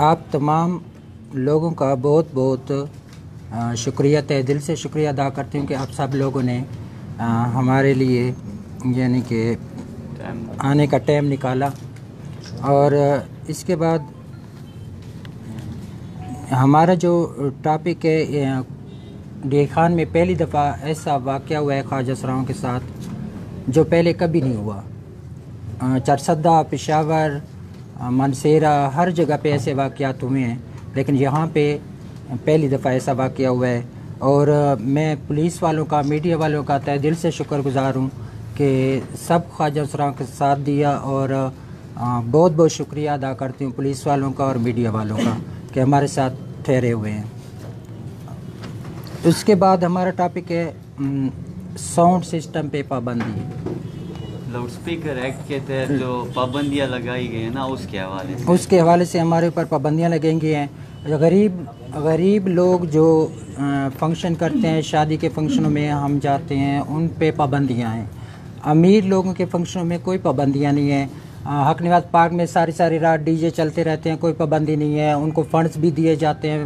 آپ تمام لوگوں کا بہت بہت شکریہ تہ دل سے شکریہ ادا کرتی ہوں کہ آپ سب لوگوں نے ہمارے لیے یعنی کہ آنے کا ٹائم نکالا اور اس کے بعد ہمارا جو ٹاپک ہے آ، ڈی خان میں پہلی دفعہ ایسا واقعہ ہوا ہے خواجہ سراؤں کے ساتھ جو پہلے کبھی نہیں ہوا۔ چرسدہ پشاور آ، منسیرہ ہر جگہ پہ ایسے واقعات ہوئے ہیں لیکن یہاں پہ پہلی دفعہ ایسا واقعہ ہوا ہے۔ اور میں پولیس والوں کا میڈیا والوں کا تہ دل سے شکر گزار ہوں کہ سب خواجہ سراؤں کے ساتھ دیا اور بہت بہت شکریہ ادا کرتی ہوں پولیس والوں کا اور میڈیا والوں کا کہ ہمارے ساتھ ٹھہرے ہوئے ہیں۔ اس کے بعد ہمارا ٹاپک ہے ساؤنڈ سسٹم پہ پابندی۔ لاؤڈ اسپیکر ایکٹ کے تحت جو پابندیاں لگائی گئی ہیں نا، اس کے حوالے سے۔ اس کے حوالے سے ہمارے اوپر پابندیاں لگیں گی ہیں۔ غریب غریب لوگ جو فنکشن کرتے ہیں، شادی کے فنکشنوں میں ہم جاتے ہیں، ان پہ پابندیاں ہیں۔ امیر لوگوں کے فنکشنوں میں کوئی پابندیاں نہیں ہیں۔ حق نواز پارک میں ساری ساری رات ڈی جے چلتے رہتے ہیں، کوئی پابندی نہیں ہے۔ ان کو فنڈز بھی دیے جاتے ہیں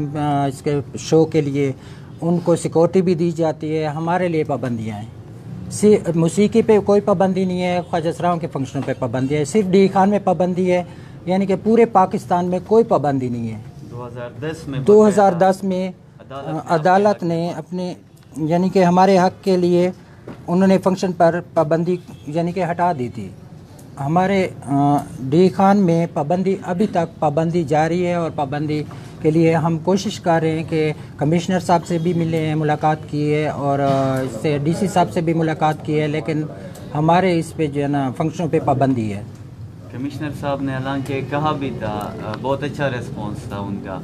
اس کے شو کے لیے۔ ان کو سیکورٹی بھی دی جاتی ہے۔ ہمارے لیے پابندیاں ہیں۔ موسیقی پہ کوئی پابندی نہیں ہے خواجہ سراؤں کے فنکشنوں پہ پابندی ہے صرف ڈی خان میں پابندی ہے یعنی کہ پورے پاکستان میں کوئی پابندی نہیں ہے۔ دو ہزار دس میں دو ہزار دس میں عدالت نے اپنے یعنی کہ ہمارے حق کے لیے انہوں نے فنکشن پر پابندی یعنی کہ ہٹا دی تھی۔ ہمارے ڈی خان میں پابندی ابھی تک پابندی جاری ہے اور پابندی کے لیے ہم کوشش کر رہے ہیں کہ کمشنر صاحب سے بھی ملے ہیں ملاقات کی ہے اور اس سے ڈی سی صاحب سے بھی ملاقات کی ہے لیکن ہمارے اس پہ جو ہے نا فنکشنوں پہ پابندی ہے۔ کمشنر صاحب نے حالانکہ کہا بھی تھا بہت اچھا ریسپانس تھا ان کا۔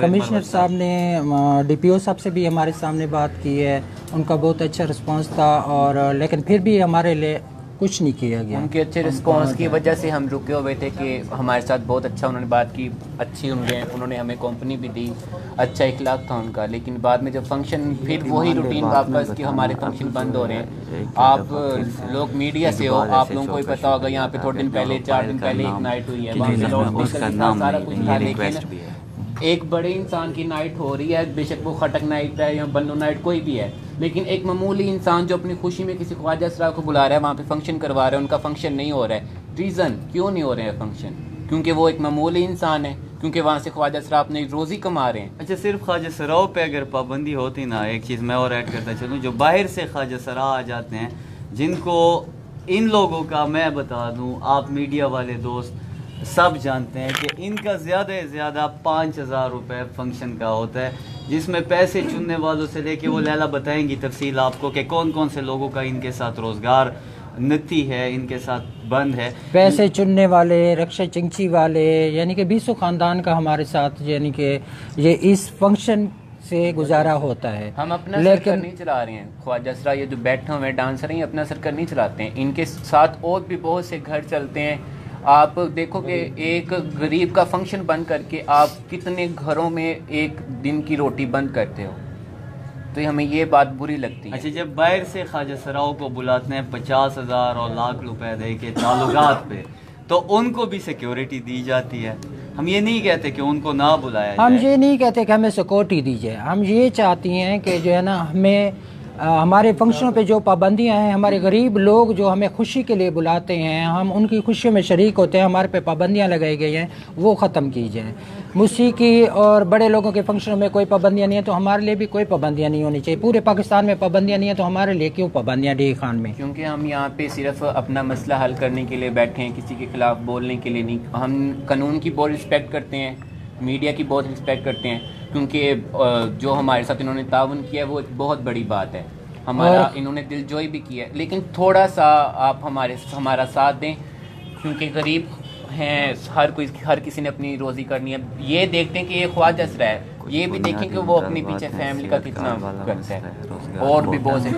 کمشنر صاحب نے ڈی پی او صاحب سے بھی ہمارے سامنے بات کی ہے۔ ان کا بہت اچھا رسپانس تھا اور لیکن پھر بھی ہمارے لیے کچھ نہیں کیا گیا۔ ان کے اچھے رسپانس کی وجہ سے ہم رکے ہوئے تھے کہ ہمارے ساتھ بہت اچھا انہوں نے بات کی اچھی انہوں نے انہوں نے ہمیں کمپنی بھی دی اچھا اخلاق تھا ان کا۔ لیکن بعد میں جب فنکشن پھر وہی روٹین واپس کہ ہمارے فنکشن بند ہو رہے ہیں۔ آپ لوگ میڈیا سے ہو آپ لوگوں کو ہی پتا ہوگا یہاں پہ تھوڑے دن پہلے چار دن پہلے ایک نائٹ ہوئی ہے کے سارا کچھ تھا لیکن ایک بڑے انسان کی نائٹ ہو رہی ہے بے شک وہ خٹک نائٹ ہے یا بنو نائٹ کوئی بھی ہے۔ لیکن ایک معمولی انسان جو اپنی خوشی میں کسی خواجہ اسرا کو بلا رہا ہے، وہاں پہ فنکشن کروا رہا ہے، ان کا فنکشن نہیں ہو رہا ہے۔ ریزن کیوں نہیں ہو رہے ہیں فنکشن کیونکہ وہ ایک معمولی انسان ہے، کیونکہ وہاں سے خواجہ اسرا اپنی روزی کما رہے ہیں۔ اچھا صرف خواجہ سراؤ پہ اگر پابندی ہوتی نا، ایک چیز میں اور ایڈ کرتا چلوں، جو باہر سے خواجہ سرا آ جاتے ہیں، جن کو ان لوگوں کا میں بتا دوں، آپ میڈیا والے دوست سب جانتے ہیں کہ ان کا زیادہ سے زیادہ پانچ ہزار روپے فنکشن کا ہوتا ہے جس میں پیسے چننے والوں سے لے کے وہ لیلا بتائیں گی تفصیل آپ کو کہ کون کون سے لوگوں کا ان کے ساتھ روزگار نتی ہے ان کے ساتھ بند ہے۔ پیسے چننے والے رکشا چنچی والے یعنی کہ بیسو خاندان کا ہمارے ساتھ یعنی کہ یہ اس فنکشن سے گزارا ہوتا ہے۔ ہم اپنا سرکر نہیں چلا رہے ہیں۔ خواجہ اسرا یہ جو بیٹھے ہوئے ڈانسر ہیں یہ اپنا سرکر نہیں چلاتے ہیں۔ ان کے ساتھ اور بھی بہت سے گھر چلتے ہیں۔ آپ دیکھو کہ ایک غریب کا فنکشن بند کر کے آپ کتنے گھروں میں ایک دن کی روٹی بند کرتے ہو۔ تو ہمیں یہ بات بری لگتی ہے۔ اچھا جب باہر سے خواجہ سراؤ کو بلاتے ہیں پچاس ہزار اور لاکھ روپے دے کے تعلقات پہ تو ان کو بھی سیکیورٹی دی جاتی ہے۔ ہم یہ نہیں کہتے کہ ان کو نہ بلایا ہم جائے۔ یہ نہیں کہتے کہ ہمیں سیکورٹی دیجیے ہم یہ چاہتی ہیں کہ جو ہے نا ہمیں ہمارے فنکشنوں پہ جو پابندیاں ہیں، ہمارے غریب لوگ جو ہمیں خوشی کے لیے بلاتے ہیں، ہم ان کی خوشیوں میں شریک ہوتے ہیں، ہمارے پہ پابندیاں لگائی گئی ہیں، وہ ختم کی جائیں موسیقی اور بڑے لوگوں کے فنکشنوں میں کوئی پابندیاں نہیں ہیں، تو ہمارے لیے بھی کوئی پابندیاں نہیں ہونی چاہیے۔ پورے پاکستان میں پابندیاں نہیں ہیں، تو ہمارے لیے کیوں پابندیاں ڈی خان میں؟ کیونکہ ہم یہاں پہ صرف اپنا مسئلہ حل کرنے کے لیے بیٹھے ہیں، کسی کے خلاف بولنے کے لیے نہیں۔ ہم قانون کی بہت رسپیکٹ کرتے ہیں میڈیا کی بہت رسپیکٹ کرتے ہیں۔ کیونکہ جو ہمارے ساتھ انہوں نے تعاون کیا ہے وہ ایک بہت بڑی بات ہے۔ ہمارا انہوں نے دل جوئی بھی کی ہے۔ لیکن تھوڑا سا آپ ہمارے ہمارا ساتھ دیں کیونکہ غریب ہیں ہر کوئی ہر کسی نے اپنی روزی کرنی ہے۔ یہ دیکھتے ہیں کہ یہ خواجہ اسرا ہے۔ یہ بھی دیکھیں کہ وہ اپنی پیچھے فیملی کا کتنا کرتا ہے۔ اور بھی بہت سے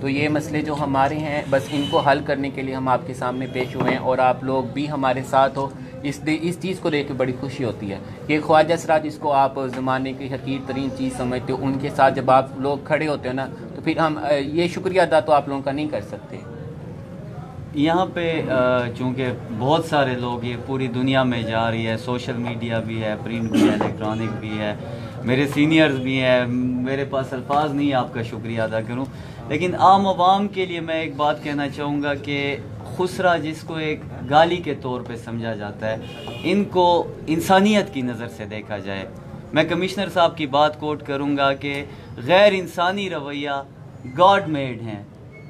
تو یہ مسئلے جو ہمارے ہیں بس ان کو حل کرنے کے لیے ہم آپ کے سامنے پیش ہوئے ہیں اور آپ لوگ بھی ہمارے ساتھ ہو۔ اس دے اس چیز کو دیکھ کے بڑی خوشی ہوتی ہے کہ خواجہ اسرا جس کو آپ زمانے کی حقیر ترین چیز سمجھتے ہو، ان کے ساتھ جب آپ لوگ کھڑے ہوتے ہو نا، تو پھر ہم یہ شکریہ ادا تو آپ لوگوں کا نہیں کر سکتے۔ یہاں پہ چونکہ بہت سارے لوگ یہ پوری دنیا میں جا رہی ہے، سوشل میڈیا بھی ہے، پرنٹ بھی ہے، الیکٹرانک بھی ہے، میرے سینئرز بھی ہیں، میرے پاس الفاظ نہیں آپ کا شکریہ ادا کروں۔ لیکن عام عوام کے لیے میں ایک بات کہنا چاہوں گا کہ خسرا جس کو ایک گالی کے طور پہ سمجھا جاتا ہے، ان کو انسانیت کی نظر سے دیکھا جائے۔ میں کمشنر صاحب کی بات کوٹ کروں گا کہ غیر انسانی رویہ گاڈ میڈ ہیں۔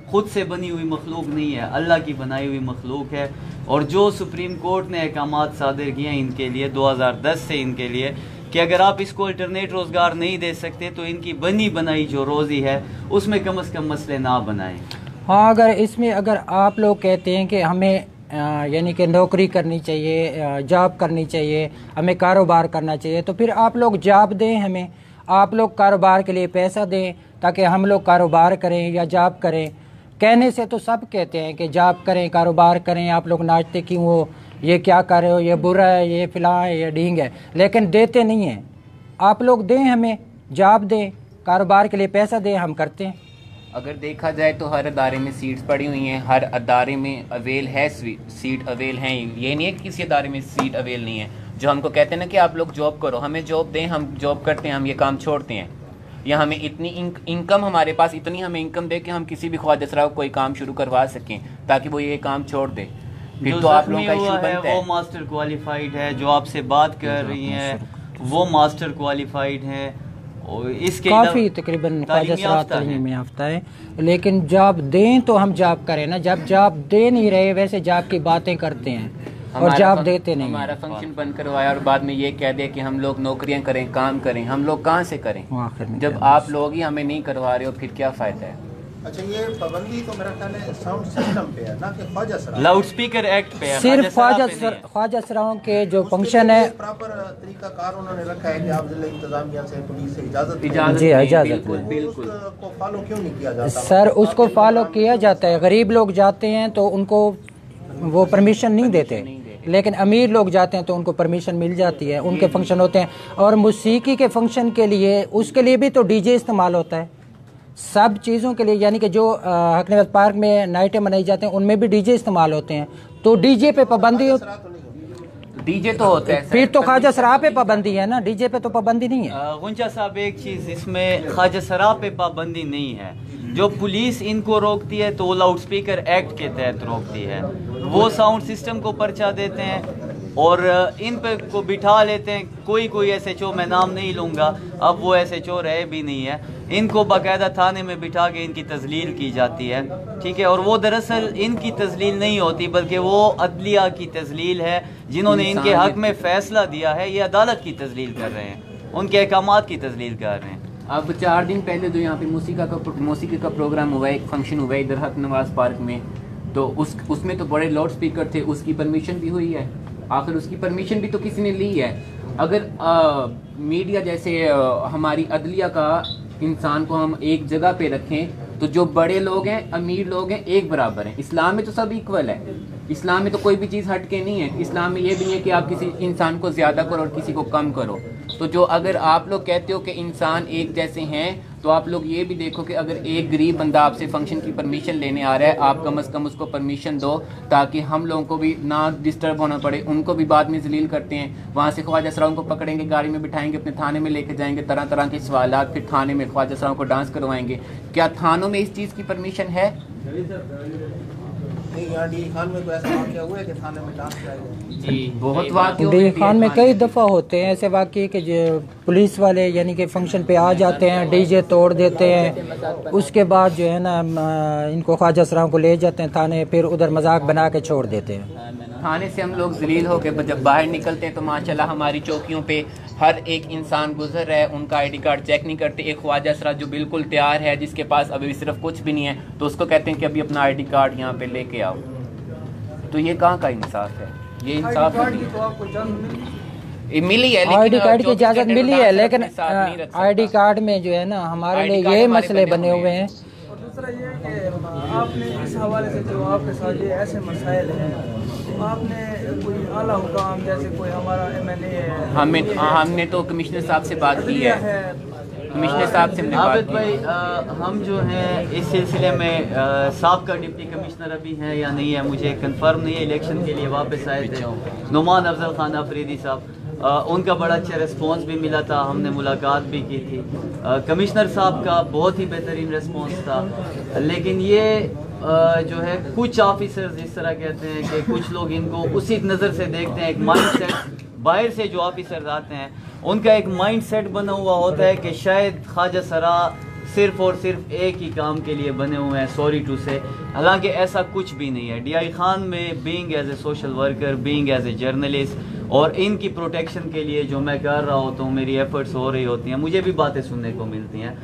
خود سے بنی ہوئی مخلوق نہیں ہے، اللہ کی بنائی ہوئی مخلوق ہے۔ اور جو سپریم کورٹ نے احکامات صادر کیے ہیں ان کے لیے، دو ہزار دس سے ان کے لیے، کہ اگر آپ اس کو الٹرنیٹ روزگار نہیں دے سکتے تو ان کی بنی بنائی جو روزی ہے، اس میں کم از کم مسئلے نہ بنائیں۔ ہاں اگر اس میں اگر آپ لوگ کہتے ہیں کہ ہمیں یعنی کہ نوکری کرنی چاہیے جاب کرنی چاہیے، ہمیں کاروبار کرنا چاہیے، تو پھر آپ لوگ جاب دیں ہمیں۔ آپ لوگ کاروبار کے لیے پیسہ دیں تاکہ ہم لوگ کاروبار کریں یا جاب کریں۔ کہنے سے تو سب کہتے ہیں کہ جاب کریں، کاروبار کریں، آپ لوگ ناچتے کیوں ہو؟ یہ کیا کر رہے ہو؟ یہ برا ہے، یہ فلاں ہے، یہ ڈھینگ ہے۔ لیکن دیتے نہیں ہیں۔ آپ لوگ دیں ہمیں، جاب دیں، کاروبار کے لیے پیسہ دیں، ہم کرتے ہیں۔ اگر دیکھا جائے تو ہر ادارے میں سیٹس پڑی ہوئی ہیں ہر ادارے میں اویل ہے سیٹ اویل ہیں۔ یہ نہیں ہے کہ کسی ادارے میں سیٹ اویل نہیں ہے۔ جو ہم کو کہتے ہیں نا کہ آپ لوگ جاب کرو ہمیں جاب دیں ہم جاب کرتے ہیں ہم یہ کام چھوڑتے ہیں۔ یا ہمیں اتنی انکم ہمارے پاس اتنی ہمیں انکم دے کہ ہم کسی بھی خواجہ سرا کوئی کام شروع کروا سکیں تاکہ وہ یہ کام چھوڑ دے۔ پھر تو آپ لوگوں کا ایشو بنتا ہے۔ وہ ماسٹر کوالیفائیڈ ہے جو آپ سے بات کر رہی ہیں وہ ماسٹر کوالیفائیڈ اس کے کافی تقریباً خواجہ سرا تعلیم یافتہ ہے لیکن جاب دیں تو ہم جاب کریں نا۔ جب جاب دے نہیں رہے ویسے جاب کی باتیں کرتے ہیں اور جاب دیتے نہیں۔ ہمارا فنکشن بند کروایا اور بعد میں یہ کہہ دے کہ ہم لوگ نوکریاں کریں کام کریں۔ ہم لوگ کہاں سے کریں؟ جب آپ لوگ ہی ہمیں نہیں کروا رہے ہو پھر کیا فائدہ ہے؟ اچھا یہ پابندی تو میرا خیال ہے ساؤنڈ سسٹم پہ ہے نا کہ خواجہ لاؤڈ سپیکر ایکٹ پہ ہے صرف خواجہ خواجہ سراؤں کے جو فنکشن ہے پراپر طریقہ کار انہوں نے رکھا ہے کہ آپ ضلع انتظامیہ سے پولیس سے اجازت جی اجازت بالکل کو فالو کیوں نہیں کیا جاتا؟ سر اس کو فالو کیا جاتا ہے۔ غریب لوگ جاتے ہیں تو ان کو وہ پرمیشن نہیں دیتے۔ لیکن امیر لوگ جاتے ہیں تو ان کو پرمیشن مل جاتی ہے ان کے فنکشن ہوتے ہیں۔ اور موسیقی کے فنکشن کے لیے اس کے لیے بھی تو ڈی جے استعمال ہوتا ہے۔ سب چیزوں کے لیے یعنی کہ جو حقنیت پارک میں نائٹیں منائی جاتے ہیں ان میں بھی ڈی جے استعمال ہوتے ہیں۔ تو ڈی جے پہ پابندی ڈی جے تو ہوتا ہے پھر تو خواجہ سرا پہ پابندی ہے نا؟ ڈی جے پہ تو پابندی نہیں ہے۔ غنچہ صاحب ایک چیز اس میں خواجہ سرا پہ پابندی نہیں ہے۔ جو پولیس ان کو روکتی ہے تو وہ لاؤڈ سپیکر ایکٹ کے تحت روکتی ہے۔ وہ ساؤنڈ سسٹم کو پرچہ دیتے ہیں۔ اور ان پہ کو بٹھا لیتے ہیں کوئی کوئی ایسے چو میں نام نہیں لوں گا۔ اب وہ ایسے چو رہے بھی نہیں ہے ان کو باقاعدہ تھانے میں بٹھا کے ان کی تزلیل کی جاتی ہے۔ ٹھیک ہے؟ اور وہ دراصل ان کی تزلیل نہیں ہوتی بلکہ وہ عدلیہ کی تزلیل ہے جنہوں نے ان کے حق میں فیصلہ دیا ہے یہ عدالت کی تزلیل کر رہے ہیں۔ ان کے احکامات کی تزلیل کر رہے ہیں۔ اب چار دن پہلے جو یہاں پہ موسیقی کا موسیقی کا پروگرام ہوا ہے ایک فنکشن ہوا ہے ادھر حق نواز پارک میں۔ تو اس اس میں تو بڑے لاؤڈ سپیکر تھے اس کی پرمیشن بھی ہوئی ہے۔ آخر اس کی پرمیشن بھی تو کسی نے لی ہے۔ اگر میڈیا جیسے ہماری عدلیہ کا انسان کو ہم ایک جگہ پہ رکھیں، تو جو بڑے لوگ ہیں، امیر لوگ ہیں، ایک برابر ہیں۔ اسلام میں تو سب ایکول ہے۔ اسلام میں تو کوئی بھی چیز ہٹ کے نہیں ہے۔ اسلام میں یہ بھی ہے کہ آپ کسی انسان کو زیادہ کرو اور کسی کو کم کرو۔ تو جو اگر آپ لوگ کہتے ہو کہ انسان ایک جیسے ہیں تو آپ لوگ یہ بھی دیکھو کہ اگر ایک غریب بندہ آپ سے فنکشن کی پرمیشن لینے آ رہا ہے، آپ کم از کم اس کو پرمیشن دو تاکہ ہم لوگوں کو بھی نہ ڈسٹرب ہونا پڑے۔ ان کو بھی بعد میں ذلیل کرتے ہیں۔ وہاں سے خواجہ سراؤں کو پکڑیں گے، گاڑی میں بٹھائیں گے، اپنے تھانے میں لے کے جائیں گے، طرح طرح کے سوالات پھر تھانے میں خواجہ سراؤں کو ڈانس کروائیں گے۔ کیا تھانوں میں اس چیز کی پرمیشن ہے؟ جی بہت واقعی خان میں کئی دفعہ ہوتے ہیں ایسے واقعی کہ جو پولیس والے یعنی کہ فنکشن پہ آ جاتے ہیں ڈی جے توڑ دیتے ہیں اس کے بعد جو ہے نا ان کو خواجہ سرام کو لے جاتے ہیں تھانے پھر ادھر مذاق بنا کے چھوڑ دیتے ہیں۔ تھانے سے ہم لوگ ذلیل ہو کے جب باہر نکلتے ہیں تو ماشاءاللہ ہماری چوکیوں پہ ہر ایک انسان گزر رہا ہے ان کا آئی ڈی کارڈ چیک نہیں کرتے ایک خواجہ سرا جو بالکل تیار ہے جس کے پاس ابھی صرف کچھ بھی نہیں ہے تو اس کو کہتے ہیں کہ ابھی اپنا آئی ڈی کارڈ یہاں پہ لے کے آؤ۔ تو یہ کہاں کا انصاف ہے؟ یہ انصاف ملی۔ ہے آئی ڈی کارڈ کی اجازت ملی ہے لیکن آئی ڈی کارڈ میں جو ہے نا ہمارے لیے یہ مسئلے بنے ہوئے ہیں۔ دوسرا یہ کہ آپ نے اس حوالے سے جو آپ کے ساتھ یہ ایسے مسائل ہیں آپ نے کوئی اعلیٰ حکام جیسے کوئی ہمارا ایم ایل اے ہم نے تو کمشنر صاحب سے بات کی ہے۔ کمشنر صاحب سے ہم نے بات عابد کی۔ بھائی ہم جو ہیں اس سلسلے میں سابقہ ڈپٹی کمشنر ابھی ہیں یا نہیں ہے مجھے کنفرم نہیں ہے الیکشن کے لیے واپس آئے تھے۔ نعمان افضل خان افریدی صاحب۔ ان کا بڑا اچھا ریسپانس بھی ملا تھا، ہم نے ملاقات بھی کی تھی۔ کمشنر صاحب کا بہت ہی بہترین ریسپانس تھا۔ لیکن یہ جو ہے، کچھ آفیسرز اس طرح کہتے ہیں کہ کچھ لوگ ان کو اسی نظر سے دیکھتے ہیں، ایک مائنڈ سیٹ باہر سے جو آفیسرز آتے ہیں، ان کا ایک مائنڈ سیٹ بنا ہوا ہوتا ہے کہ شاید خواجہ سرا صرف اور صرف ایک ہی کام کے لیے بنے ہوئے ہیں، سوری ٹو سے۔ حالانکہ ایسا کچھ بھی نہیں ہے۔ ڈی آئی خان میں being as a social worker being as a journalist اور ان کی پروٹیکشن کے لیے جو میں کر رہا ہوتا ہوں، میری ایفرٹس ہو رہی ہوتی ہیں، مجھے بھی باتیں سننے کو ملتی ہیں۔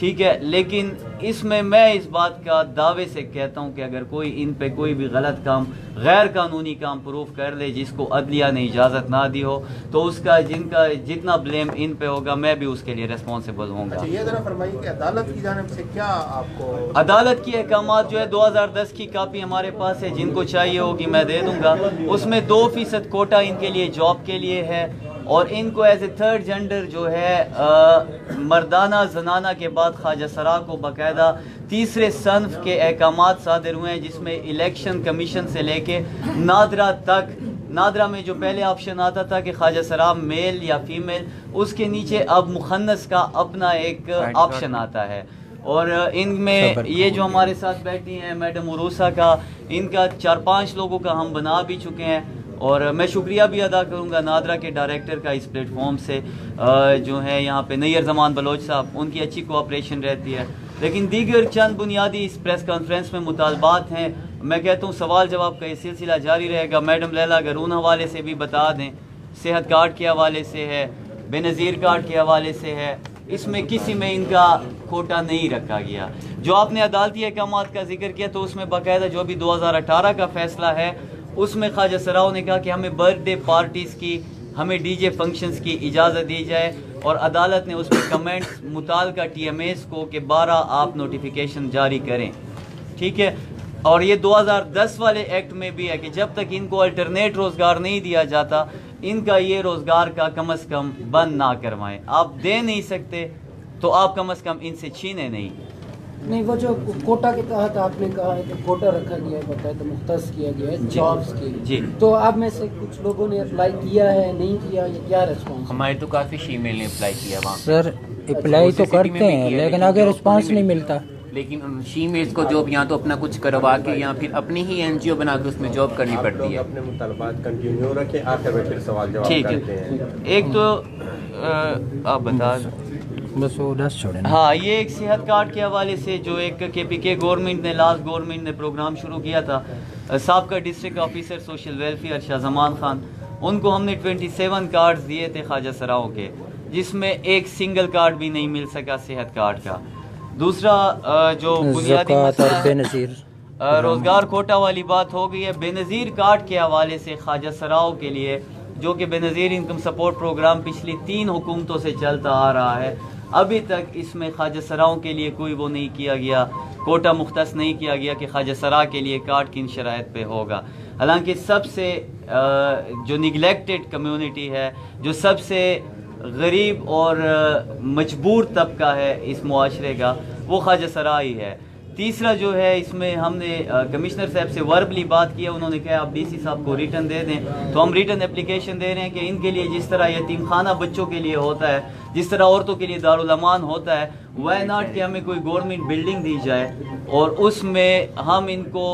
ٹھیک ہے لیکن اس میں میں اس بات کا دعوے سے کہتا ہوں کہ اگر کوئی ان پہ کوئی بھی غلط کام غیر قانونی کام پروف کر لے جس کو عدلیہ نے اجازت نہ دی ہو تو اس کا جن کا جتنا بلیم ان پہ ہوگا میں بھی اس کے لیے ریسپانسیبل ہوں گا۔ اچھا یہ ذرا فرمائیے کہ عدالت کی جانب سے کیا آپ کو عدالت کی احکامات جو ہے دو ہزار دس کی کاپی ہمارے پاس ہے جن کو چاہیے ہوگی میں دے دوں گا۔ اس میں دو فیصد کوٹا ان کے لیے جاب کے لیے ہے۔ اور ان کو ایز اے تھرڈ جینڈر جو ہے مردانہ زنانہ کے بعد خواجہ سرا کو باقاعدہ تیسرے صنف کے احکامات صادر ہوئے ہیں جس میں الیکشن کمیشن سے لے کے نادرہ تک نادرہ میں جو پہلے آپشن آتا تھا کہ خواجہ سرام میل یا فیمیل اس کے نیچے اب مخنص کا اپنا ایک آپشن آتا ہے۔ اور ان میں یہ جو ہمارے ساتھ بیٹھی ہیں میڈم عروسہ کا ان کا چار پانچ لوگوں کا ہم بنا بھی چکے ہیں۔ اور میں شکریہ بھی ادا کروں گا نادرا کے ڈائریکٹر کا اس پلیٹ فارم سے جو ہے یہاں پہ نیر زمان بلوچ صاحب، ان کی اچھی کوآپریشن رہتی ہے۔ لیکن دیگر چند بنیادی اس پریس کانفرنس میں مطالبات ہیں۔ میں کہتا ہوں سوال جواب کا یہ سلسلہ جاری رہے گا۔ میڈم لیلا اگر ان حوالے سے بھی بتا دیں۔ صحت کارڈ کے حوالے سے ہے، بے نظیر کارڈ کے حوالے سے ہے۔ اس میں کسی میں ان کا کھوٹا نہیں رکھا گیا۔ جو آپ نے عدالتی احکامات کا ذکر کیا تو اس میں باقاعدہ جو بھی دو ہزار اٹھارہ کا فیصلہ ہے اس میں خواجہ سراؤ نے کہا کہ ہمیں برتھ ڈے پارٹیز کی، ہمیں ڈی جے فنکشنز کی اجازت دی جائے اور عدالت نے اس میں کمنٹس متعلقہ ٹی ایم ایس کو کہ بارہ آپ نوٹیفیکیشن جاری کریں۔ ٹھیک ہے؟ اور یہ دو ہزار دس والے ایکٹ میں بھی ہے کہ جب تک ان کو الٹرنیٹ روزگار نہیں دیا جاتا، ان کا یہ روزگار کا کم از کم بند نہ کروائیں۔ آپ دے نہیں سکتے تو آپ کم از کم ان سے چھینے نہیں۔ نہیں وہ جو کوٹا کے تحت آپ نے کہا ہے کہ کوٹا رکھا گیا ہے باقاعدہ مختص کیا گیا ہے جی۔ جابس کے جی۔ تو آپ میں سے کچھ لوگوں نے اپلائی کیا ہے نہیں کیا یا کیا ریسپانس ہمارے تو کافی شی میل نے اپلائی کیا وہاں سر اپلائی تو کرتے ہیں لیکن کو رسپانس نہیں ملتا۔ لیکن ان شی میلز کو جاب یہاں تو اپنا کچھ کروا کے یا پھر اپنی ہی این جی او بنا کے اس میں جاب کرنی پڑتی ہے۔ اپنے مطالبات کنٹینیو رکھیں آخر میں پھر سوال جواب ٹھیک کرتے ہے ہیں۔ ایک تو آپ بتا بس وہ چھوڑے ہاں یہ ایک صحت کارڈ کے حوالے سے جو ایک کے پی کے گورنمنٹ نے لاسٹ گورنمنٹ نے پروگرام شروع کیا تھا۔ سابقہ district officer social welfare Shah Zaman Khan ان کو ہم نے 27 کارڈز دیے تھے خواجہ سراؤں کے جس میں ایک سنگل کارڈ بھی نہیں مل سکا صحت کارڈ کا۔ دوسرا جو بنیادی مسئلہ نظیر روزگار کوٹا والی بات ہو گئی ہے۔ بے نظیر کارڈ کے حوالے سے خواجہ سراؤ کے لیے جو کہ بے نظیر انکم سپورٹ پروگرام پچھلی تین حکومتوں سے چلتا آ رہا ہے ابھی تک اس میں خواجہ سراؤں کے لیے کوئی وہ نہیں کیا گیا کوٹا مختص نہیں کیا گیا کہ خواجہ سرا کے لیے کارڈ کن شرائط پہ ہوگا۔ حالانکہ سب سے جو نگلیکٹڈ کمیونٹی ہے، جو سب سے غریب اور مجبور طبقہ ہے اس معاشرے کا، وہ خواجہ سرا ہی ہے۔ تیسرا جو ہے، اس میں ہم نے کمشنر صاحب سے وربلی بات کی انہوں نے کہا آپ ڈی سی صاحب کو ریٹرن دے دیں۔ تو ہم ریٹرن اپلیکیشن دے رہے ہیں کہ ان کے لیے جس طرح یتیم خانہ بچوں کے لیے ہوتا ہے، جس طرح عورتوں کے لیے دارالامان ہوتا ہے وائی ناٹ کہ ہمیں کوئی گورنمنٹ بلڈنگ دی جائے اور اس میں ہم ان کو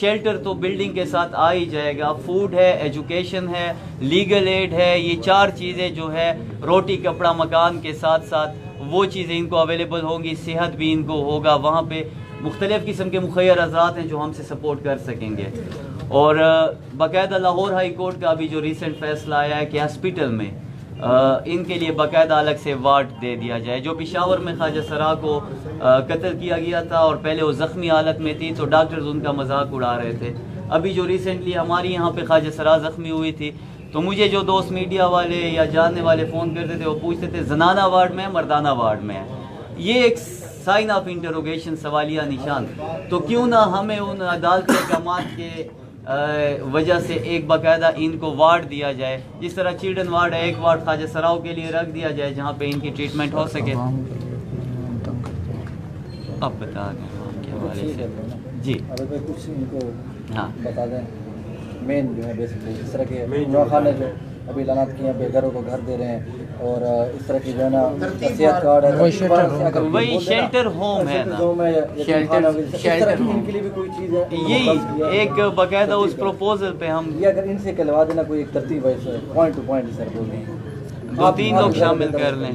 شیلٹر تو بلڈنگ کے ساتھ آ ہی جائے گا۔ فوڈ ہے ایجوکیشن ہے لیگل ایڈ ہے، یہ چار چیزیں جو ہے، روٹی، کپڑا، مکان کے ساتھ ساتھ وہ چیزیں ان کو اویلیبل ہوں گی، صحت بھی ان کو ہوگا۔ وہاں پہ مختلف قسم کے مخیر حضرات ہیں جو ہم سے سپورٹ کر سکیں گے۔ اور باقاعدہ لاہور ہائی کورٹ کا بھی جو ریسنٹ فیصلہ آیا ہے کہ ہاسپٹل میں ان کے لیے باقاعدہ الگ سے وارڈ دے دیا جائے۔ جو پشاور میں خواجہ سرا کو قتل کیا گیا تھا اور پہلے وہ زخمی حالت میں تھی تو ڈاکٹرز ان کا مذاق اڑا رہے تھے۔ ابھی جو ریسنٹلی ہماری یہاں پہ خواجہ سرا زخمی ہوئی تھی، تو مجھے جو دوست میڈیا والے یا جاننے والے فون کرتے تھے، وہ پوچھتے تھے، زنانہ وارڈ میں ہے، مردانہ وارڈ میں ہے؟ یہ ایک سائن آف انٹروگیشن سوالیہ نشان تو کیوں نہ ہمیں ان عدالتی احکامات کے وجہ سے ایک باقاعدہ ان کو وارڈ دیا جائے۔ جس طرح چلڈرن وارڈ ہے ایک وارڈ خواجہ سراؤ کے لیے رکھ دیا جائے جہاں پہ ان کی ٹریٹمنٹ ہو سکے۔ آپ بتا دیں کے حوالے سے۔ جی۔ اگر کوئی کچھ ان کو ہاں۔ بتا دیں۔ مین جو ہے ابھی اعلانات کیے ہیں بے گھروں کو گھر دے رہے ہیں اور اس طرح کی جو ہے نا صحت کارڈ ہے وہی اس طرح کی۔ ان کے لیے بھی کوئی چیز ہے یہی ایک باقاعدہ اس پروپوزل پہ ہم یہ اگر ان سے کہلوا دینا کوئی ایک ترتیب ہے پوائنٹ ٹو پوائنٹ سر بول رہے ہیں۔ دو تین لوگ شامل کر لیں۔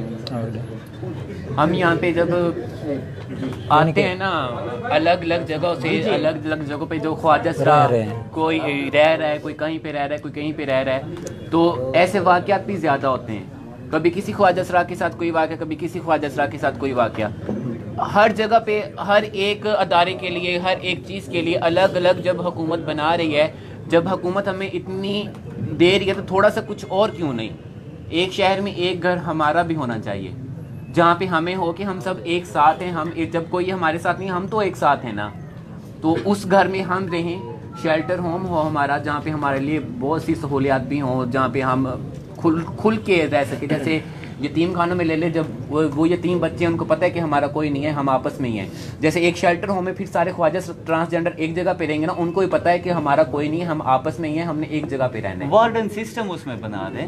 ہم یہاں پہ جب آتے ہیں نا الگ الگ جگہوں سے الگ الگ جگہوں پہ جو خواجہ سرا۔ کوئی رہ رہا ہے کوئی کہیں پہ رہ رہا ہے کوئی کہیں پہ رہ رہا ہے تو ایسے واقعات بھی زیادہ ہوتے ہیں۔ کبھی کسی خواجہ سرا کے ساتھ کوئی واقعہ کبھی کسی خواجہ سرا کے ساتھ کوئی واقعہ۔ ہر جگہ پہ ہر ایک ادارے کے لیے ہر ایک چیز کے لیے الگ الگ جب حکومت بنا رہی ہے جب حکومت ہمیں اتنی دے رہی ہے تو تھوڑا سا کچھ اور کیوں نہیں؟ ایک شہر میں ایک گھر ہمارا بھی ہونا چاہیے۔ جہاں پہ ہمیں ہو کہ ہم سب ایک ساتھ ہیں، ہم جب کوئی ہمارے ساتھ نہیں، ہم تو ایک ساتھ ہیں نا۔ تو اس گھر میں ہم رہیں شیلٹر ہوم ہو ہمارا، جہاں پہ ہمارے لیے بہت سی سہولیات بھی ہوں، جہاں پہ ہم کھل کھل کے رہ سکے جیسے یتیم خانوں میں لے لے جب وہ وہ یتیم بچے ہیں، ان کو پتہ ہے کہ ہمارا کوئی نہیں ہے، ہم آپس میں ہی ہیں۔ جیسے ایک شیلٹر ہوم میں پھر سارے خواجہ ٹرانسجینڈر ایک جگہ پہ رہیں گے نا، ان کو بھی پتہ ہے کہ ہمارا کوئی نہیں ہے ہم آپس میں ہی ہیں، ہم نے ایک جگہ پہ رہنا ہے۔ وارڈن سسٹم اس میں بنا دیں۔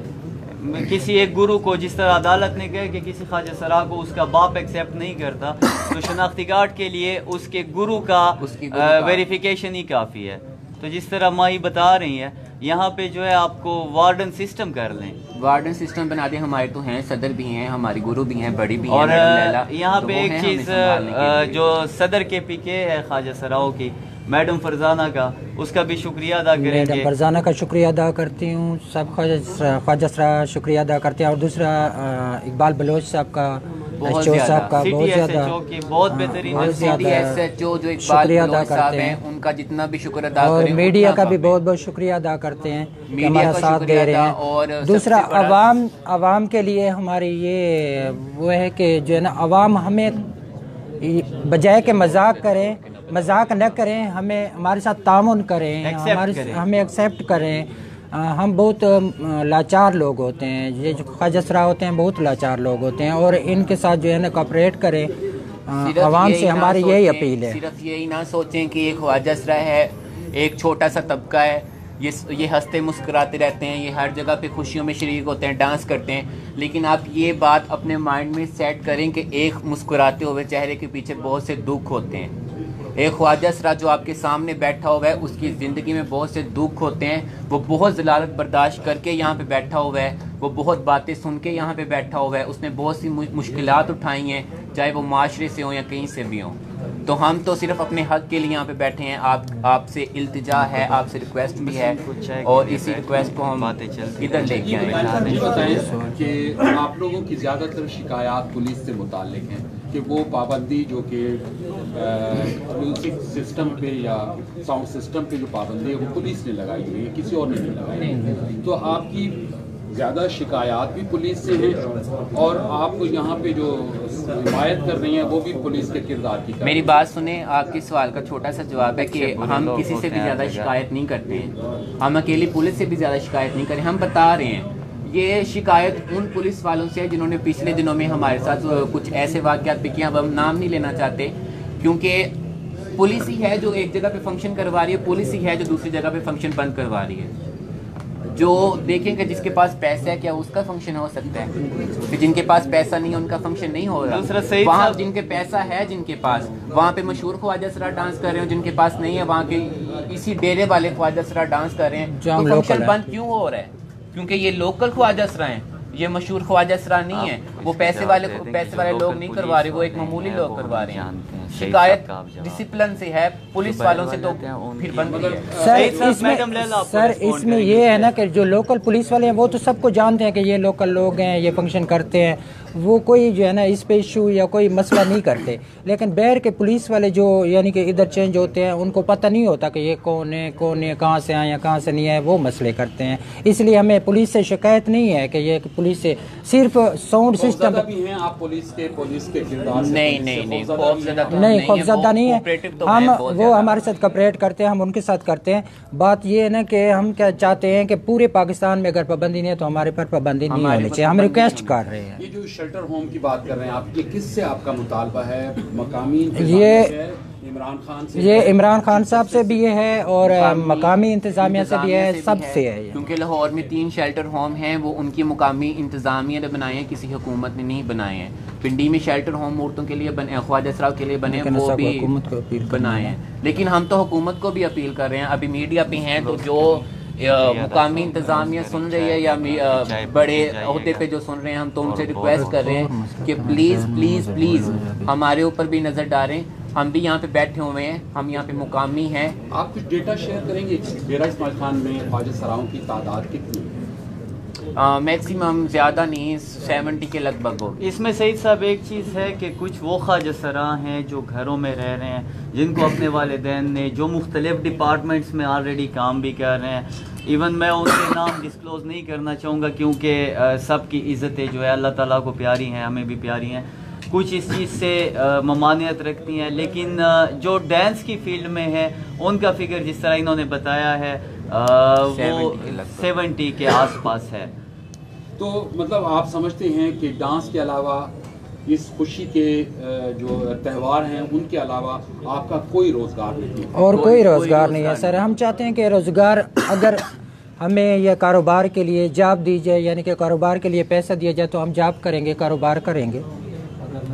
کسی ایک گرو کو جس طرح عدالت نے کہا کہ کسی خواجہ سرا کو اس کا باپ ایکسیپٹ نہیں کرتا تو شناختی کارڈ کے لیے اس کے گرو کا ویریفیکیشن ہی کافی ہے۔ تو جس طرح ماہی بتا رہی ہے یہاں پہ جو ہے آپ کو وارڈن سسٹم کر لیں۔ وارڈن سسٹم بنا دیں۔ ہمارے تو ہیں صدر بھی ہیں ہماری گرو بھی ہیں بڑی بھی ہیں اور یہاں پہ ایک ہیں چیز۔ جو صدر کے پی کے ہے خواجہ سراؤ کی میڈم فرزانہ کا اس کا بھی شکریہ ادا کریں میڈم گے۔ فرزانہ کا شکریہ ادا کرتی ہوں۔ سب خواجہ خواجہ سرا شکریہ ادا کرتے ہیں۔ اور دوسرا اقبال بلوچ صاحب کا بہت زیادہ۔ C T S H O کی بہت بہترین C D S H O جو اقبال بلوچ صاحب ہیں ان کا جتنا بھی شکر ادا اور کریں میڈیا اتنا کا بھی۔ بہت بہت شکریہ ادا کرتے ہیں کہ میڈیا ہمارا کا ساتھ شکریہ دے رہے ادا ہیں۔ اور دوسرا عوام عوام کے لیے ہماری یہ وہ ہے کہ جو ہے نا عوام ہمیں بجائے کہ مذاق کریں مذاق نہ کریں ہمیں ہمارے ساتھ تعاون کریں ہمارے۔ ہمیں ایکسیپٹ کریں۔ ہم بہت لاچار لوگ ہوتے ہیں۔ یہ جو خواجہ سرا ہوتے ہیں بہت لاچار لوگ ہوتے ہیں اور ان کے ساتھ جو ہے نا کوپریٹ کریں۔ عوام سے ہماری یہی اپیل ہے۔ صرف یہی نہ سوچیں کہ ایک خواجہ سرا ہے ایک چھوٹا سا طبقہ ہے۔ یہ یہ ہنستے مسکراتے رہتے ہیں یہ ہر جگہ پہ خوشیوں میں شریک ہوتے ہیں ڈانس کرتے ہیں۔ لیکن آپ یہ بات اپنے مائنڈ میں سیٹ کریں کہ ایک مسکراتے ہوئے چہرے کے پیچھے بہت سے دکھ ہوتے ہیں۔ ایک خواجہ سرا جو آپ کے سامنے بیٹھا ہوا ہے اس کی زندگی میں بہت سے دکھ ہوتے ہیں۔ وہ بہت ضلالت برداشت کر کے یہاں پہ بیٹھا ہوا ہے۔ وہ بہت باتیں سن کے یہاں پہ بیٹھا ہوا ہے۔ اس نے بہت سی مش- مشکلات اٹھائی ہیں چاہے وہ معاشرے سے ہوں یا کہیں سے بھی ہوں۔ تو ہم تو صرف اپنے حق کے لیے یہاں پہ بیٹھے ہیں۔ آپ آپ سے التجا ہے آپ سے ریکویسٹ بھی ہے۔ اور اسی ریکویسٹ کو ہم ادھر لے کے آئے بتائیں کہ آپ لوگوں کی زیادہ تر شکایات پولیس سے متعلق ہیں کہ وہ پابندی جو کہ میوزک سسٹم پہ یا ساؤنڈ سسٹم پہ جو پابندی ہے وہ پولیس نے لگائی ہوئی ہے کسی اور نے نہیں لگائی تو آپ کی زیادہ شکایات بھی پولیس سے ہیں اور آپ کو یہاں پہ جو حمایت کر رہی ہیں وہ بھی پولیس کے کردار کی میری۔ بات سنیں آپ کے سوال کا چھوٹا سا جواب ہے کہ ہم کسی سے بھی زیادہ۔ شکایت نہیں کرتے ہیں ہم اکیلی پولیس سے بھی زیادہ شکایت نہیں کریں ہم بتا رہے ہیں یہ شکایت ان پولیس والوں سے ہے جنہوں نے پچھلے دنوں میں ہمارے ساتھ کچھ ایسے واقعات بھی کیے اب ہم نام نہیں لینا چاہتے کیونکہ پولیس ہی ہے جو ایک جگہ پہ فنکشن کروا رہی ہے پولیس ہی ہے جو دوسری جگہ پہ فنکشن بند کروا رہی ہے۔ جو دیکھیں کہ جس کے پاس پیسہ ہے کیا اس کا فنکشن ہو سکتا ہے؟ کہ جن کے پاس پیسہ نہیں ہے ان کا فنکشن نہیں ہو دوسرا رہا وہاں صاحب- جن کے پیسہ ہے جن کے پاس۔ وہاں پہ مشہور خواجہ سرا ڈانس کر رہے ہیں جن کے پاس نہیں ہے وہاں کے اسی ڈیرے والے خواجہ سرا ڈانس کر رہے ہیں۔ تو لوکل فنکشن۔ بند کیوں ہو رہا ہے؟ کیونکہ یہ لوکل خواجہ سرا ہیں۔ یہ مشہور خواجہ سرا نہیں ہے وہ پیسے والے پیسے والے لوگ نہیں کروا رہے وہ ایک معمولی لوگ کروا رہے ہیں۔ شکایت ڈسپلن سے ہے پولیس والوں سے تو پھر بند ہے سر اس میں یہ ہے نا کہ جو لوکل پولیس والے ہیں وہ تو سب کو جانتے ہیں کہ یہ لوکل لوگ ہیں یہ فنکشن کرتے ہیں۔ وہ کوئی جو ہے نا اس پہ ایشو یا کوئی مسئلہ نہیں کرتے۔ لیکن بیر کے پولیس والے جو یعنی کہ ادھر چینج ہوتے ہیں ان کو پتہ نہیں ہوتا کہ یہ کون ہے کون ہے کہاں سے آئے ہیں کہاں سے نہیں آئے وہ مسئلے کرتے ہیں۔ اس لیے ہمیں پولیس سے شکایت نہیں ہے کہ یہ پولیس سے صرف ساؤنڈ سے سے نہیں نہیں زدہ نہیں ہے, خوفزدہ نہیں ہم وہ۔ ہمارے ساتھ کپریٹ کرتے ہیں ہم ان کے ساتھ کرتے ہیں۔ بات یہ ہے نا کہ ہم کیا چاہتے ہیں کہ پورے پاکستان میں اگر پابندی نہیں ہے تو ہمارے پر پابندی نہیں ہونی چاہیے۔ ہم ریکویسٹ کر رہے ہیں۔ یہ جو شیلٹر ہوم کی بات کر رہے ہیں آپ یہ کس سے آپ کا مطالبہ ہے؟ مقامی یہ- انتظامیہ سے؟ ہے؟ عمران خان سے یہ عمران خان صاحب سے بھی یہ ہے اور مقامی انتظامیہ سے بھی ہے سب سے ہے یہ۔ کیونکہ لاہور میں تین شیلٹر ہوم ہیں وہ ان کی مقامی انتظامیہ نے بنائے ہیں کسی حکومت نے نہیں بنائے ہیں۔ پنڈی میں شیلٹر ہوم عورتوں کے لیے بنے خواجہ سراؤ کے لیے بنے وہ بھی حکومت کو اپیل کرنا بنائے ہیں۔ لیکن ہم تو حکومت کو بھی اپیل کر رہے ہیں۔ ابھی میڈیا پہ ہیں تو جو مقامی انتظامیہ سن رہی ہے یا بڑے عہدے پہ جو سن رہے ہیں ہم تو ان سے ریکویسٹ کر رہے ہیں کہ پلیز پلیز پلیز ہمارے اوپر بھی نظر ڈالیں۔ ہم بھی یہاں پہ بیٹھے ہوئے ہیں ہم یہاں پہ مقامی ہیں۔ آپ کچھ ڈیٹا شیئر کریں گے ڈیرا اسماعیل خان میں خواجہ سراؤں کی تعداد کتنی ہے؟ میکسیمم زیادہ نہیں سیونٹی کے لگ بھگ ہوگی۔ اس میں سعید صاحب ایک چیز ہے کہ کچھ وہ خواجہ سرا ہیں جو گھروں میں رہ رہے ہیں جن کو اپنے والدین نے جو مختلف ڈپارٹمنٹس میں آلریڈی کام بھی کر رہے ہیں۔ ایون میں ان کے نام ڈسکلوز نہیں کرنا چاہوں گا کیونکہ سب کی عزتیں جو ہے اللہ تعالیٰ کو پیاری ہیں ہمیں بھی پیاری ہیں۔ کچھ اس چیز سے ممانعت رکھتی ہیں لیکن جو ڈانس کی فیلڈ میں ہے ان کا فگر جس طرح انہوں نے بتایا ہے وہ سیونٹی کے آس پاس ہے۔ تو مطلب آپ سمجھتے ہیں کہ ڈانس کے علاوہ اس خوشی کے جو تہوار ہیں ان کے علاوہ آپ کا کوئی روزگار نہیں اور کوئی روزگار نہیں ہے۔ سر ہم چاہتے ہیں کہ روزگار اگر ہمیں یہ کاروبار کے لیے جاب دی جائے یعنی کہ کاروبار کے لیے پیسہ دیا جائے تو ہم جاب کریں گے کاروبار کریں گے۔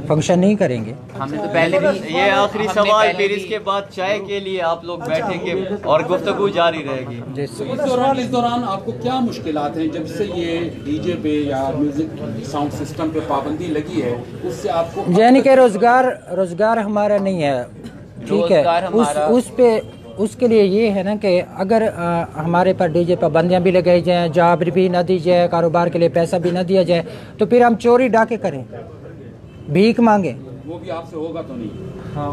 فنکشن نہیں کریں گے. ہم نے تو پہلے بھی یہ آخری سوال پھر اس کے بعد چائے کے لیے آپ لوگ بیٹھیں گے اور گفتگو جاری رہے گی. اس دوران اس دوران آپ کو کیا مشکلات ہیں؟ جب سے یہ ڈی جے پہ یا میوزک ساؤنڈ سسٹم پہ پابندی لگی ہے اس سے آپ کو یعنی کہ روزگار روزگار ہمارا نہیں ہے. ٹھیک ہے. اس پہ اس کے لیے یہ ہے نا کہ اگر ہمارے پر ڈی جے پابندیاں بھی لگائی جائیں جاب بھی نہ دی جائے کاروبار کے لیے پیسہ بھی نہ دیا جائے تو پھر ہم چوری ڈاکے کریں. بھیک مانگیں وہ بھی آپ سے ہوگا تو نہیں۔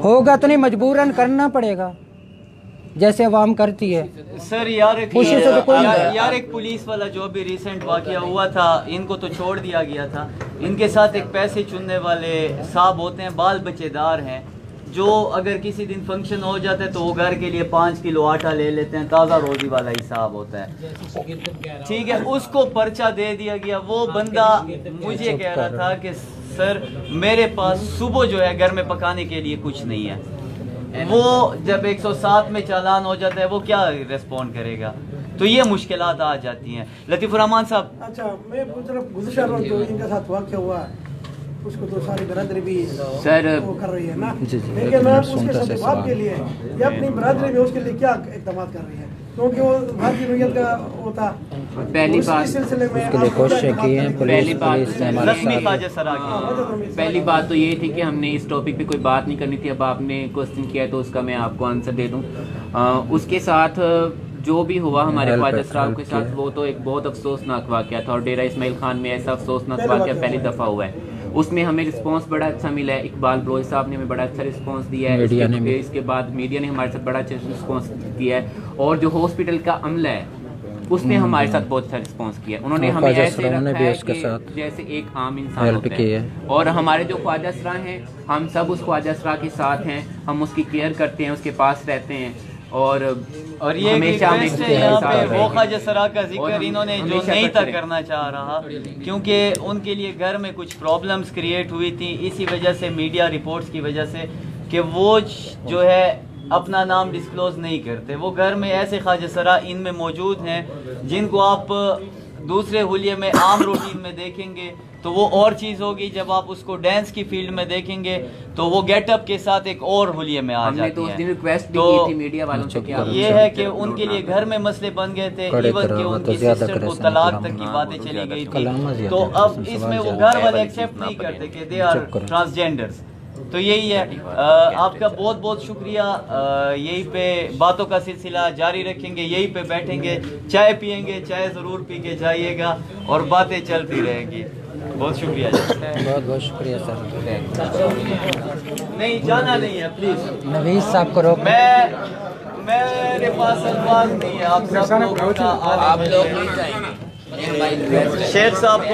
ہوگا تو نہیں مجبوراً کرنا پڑے گا۔ جیسے عوام کرتی ہے۔ سر یار- یار ایک پولیس والا جو بھی ریسنٹ واقعہ ہوا تھا ان کو تو چھوڑ دیا گیا تھا۔ ان کے ساتھ ایک پیسے چننے والے صاحب ہوتے ہیں بال بچے دار ہیں جو اگر کسی دن فنکشن ہو جاتا ہے تو وہ گھر کے لیے پانچ کلو آٹا لے لیتے ہیں۔ تازہ روزی والا حساب ہوتا ہے۔ ٹھیک ہے اس کو پرچہ دے دیا گیا۔ وہ بندہ مجھے کہہ رہا تھا کہ سر میرے پاس صبح جو ہے گھر میں پکانے کے لیے کچھ نہیں ہے۔ وہ جب ایک سو سات میں چالان ہو جاتا ہے وہ کیا ریسپونڈ کرے گا؟ تو یہ مشکلات آ جاتی ہیں۔ لطیف الرحمان صاحب۔ اچھا میں طرف گزشتہ روز جو ان کے ساتھ واقع ہوا؟ ہے اس کو تو ساری برادری بھی سر وہ کر رہی ہے نا؟ جی، جی، لیکن میں اس کے ساتھ سوال۔ کے لیے یہ اپنی برادری میں اس کے لیے کیا اقدامات کر رہی ہے؟ کیونکہ وہ بھارتی نوعیت کا ہوتا پہلی بات سلسلے میں پہلی پولیس بات؟ پہلی تو یہ تھی کہ ہم نے اس ٹاپک پہ کوئی بات نہیں کرنی تھی۔ اب آپ نے کوشچن کیا ہے تو اس کا میں آپ کو آنسر دے دوں۔ اس کے ساتھ جو بھی ہوا ہمارے خواجہ صاحب کے ساتھ. وہ تو ایک بہت افسوسناک واقعہ تھا۔ اور ڈیرہ اسماعیل خان میں ایسا افسوسناک واقعہ پہلی. دفعہ ہوا ہے۔ اس میں ہمیں رسپانس بڑا اچھا ملا۔ ہے اقبال بروئی صاحب نے ہمیں بڑا اچھا رسپانس دیا ہے. اس کے بعد میڈیا نے ہمارے ساتھ بڑا اچھا رسپانس دیا ہے۔ اور جو ہاسپٹل کا عملہ ہے اس نے ہمارے ساتھ بہت اچھا رسپانس کیا انہوں نے ہمیں ایسے رکھا ہے کہ جیسے ایک عام انسان ہوتا ہے. اور ہمارے جو خواجہ سرا ہیں ہم سب اس خواجہ سرا کے ساتھ ہیں ہم اس کی کیئر کرتے ہیں اس کے پاس رہتے ہیں اور اور یہ ہمیشہ یہاں پہ وہ۔ خواجہ سرا کا ذکر انہوں نے جو نہیں تھا رہیں۔ کرنا چاہ رہا کیونکہ ان کے لیے گھر میں کچھ پرابلمز کریٹ ہوئی تھی اسی وجہ سے میڈیا رپورٹس کی وجہ سے کہ وہ جو ہے اپنا نام ڈسکلوز نہیں کرتے وہ گھر میں ایسے خواجہ سرا ان میں موجود ہیں جن کو آپ دوسرے حلیے میں عام روٹین میں دیکھیں گے تو وہ اور چیز ہوگی جب آپ اس کو ڈانس کی فیلڈ میں دیکھیں گے تو وہ گیٹ اپ کے ساتھ ایک اور حلیے میں آ ہم نے تو جاتی بھی تو کی تھی میڈیا والوں سے کہ آپ یہ ہے کہ ان کے لیے گھر میں مسئلے بن گئے تھے ایون کہ ان کی سسٹر کو طلاق تک کی باتیں چلی گئی تھی تو ہے، اب اس میں وہ گھر ہے۔ والے ہے ایکسیپٹ والی نہیں کرتے کہ۔ They are. ٹرانسجینڈرز تو یہی ہے۔ آپ کا بہت بہت شکریہ۔ یہی پہ باتوں کا سلسلہ جاری رکھیں گے یہی پہ بیٹھیں گے۔ چائے پیئیں گے چائے ضرور پی کے جائیے گا اور باتیں چلتی رہیں گی۔ بہت شکریہ۔ بہت بہت شکریہ سر۔ نہیں جانا نہیں ہے پلیز۔ نویز صاحب کو روک۔ میں میرے پاس الفاظ نہیں ہے۔ آپ سب کا آپ لوگ شیخ صاحب کو